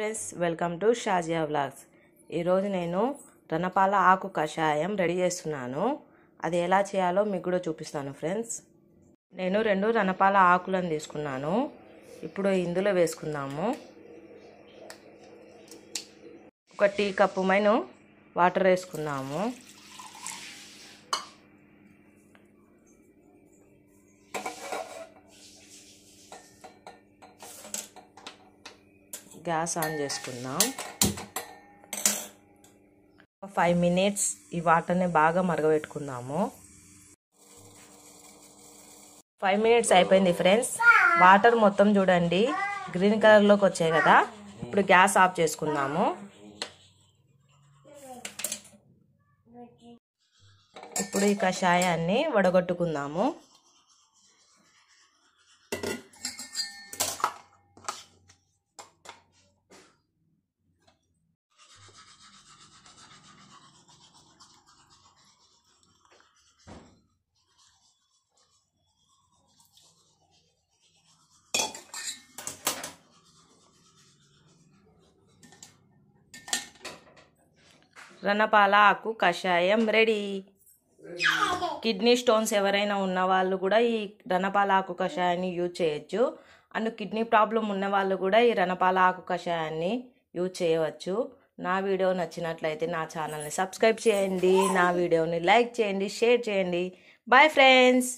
Friends welcome to Shazia vlogs. ఈరోజు నేను రణపాల ఆకు కషాయం రెడీ చేస్తున్నాను. అది ఎలా చేయాలో మీకు కూడా చూపిస్తాను ఫ్రెండ్స్. నేను రెండు రణపాల ఆకులను తీసుకున్నాను. ఇప్పుడు ఇందులో వేసుకుందాము. ఒక టీ కప్పు మైన వాటర్ వేసుకుందాము. గ్యాస్ ఆన్ చేసుకుందాం. ఫైవ్ మినిట్స్ ఈ వాటర్ని బాగా మరగబెట్టుకుందాము. ఫైవ్ మినిట్స్ అయిపోయింది ఫ్రెండ్స్ వాటర్ మొత్తం చూడండి గ్రీన్ కలర్లోకి వచ్చాయి కదా. ఇప్పుడు గ్యాస్ ఆఫ్ చేసుకుందాము. ఇప్పుడు ఈ కషాయాన్ని వడగొట్టుకుందాము. రణపాల ఆకు కషాయం రెడీ. కిడ్నీ స్టోన్స్ ఎవరైనా ఉన్న వాళ్ళు కూడా ఈ రణపాల ఆకు కషాయాన్ని యూజ్ చేయొచ్చు. అండ్ కిడ్నీ ప్రాబ్లం ఉన్న వాళ్ళు కూడా ఈ రణపాల ఆకు కషాయాన్ని యూజ్ చేయవచ్చు. నా వీడియో నచ్చినట్లయితే నా ఛానల్ని సబ్స్క్రైబ్ చేయండి. నా వీడియోని లైక్ చేయండి షేర్ చేయండి. Bye friends!